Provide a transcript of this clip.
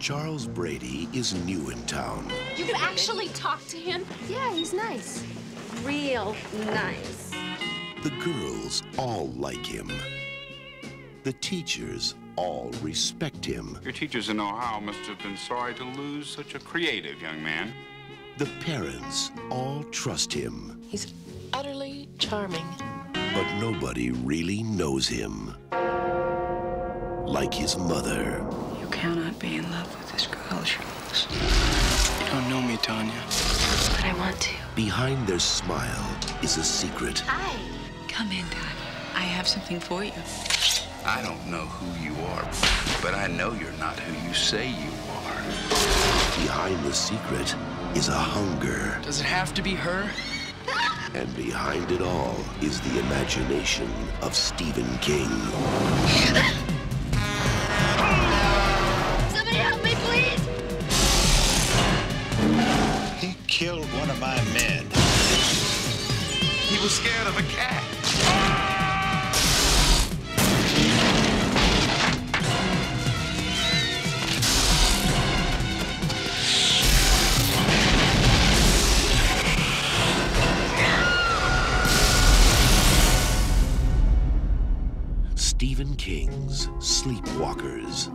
Charles Brady is new in town. You can actually talk to him? Yeah, he's nice. Real nice. The girls all like him. The teachers all respect him. Your teachers in Ohio must have been sorry to lose such a creative young man. The parents all trust him. He's utterly charming. But nobody really knows him. Like his mother. You cannot be in love with this girl, Charles. You don't know me, Tanya. But I want to. Behind their smile is a secret. Hi. Come in, Tanya. I have something for you. I don't know who you are, but I know you're not who you say you are. Behind the secret is a hunger. Does it have to be her? And behind it all is the imagination of Stephen King. Of my men. He was scared of a cat. Stephen King's Sleepwalkers.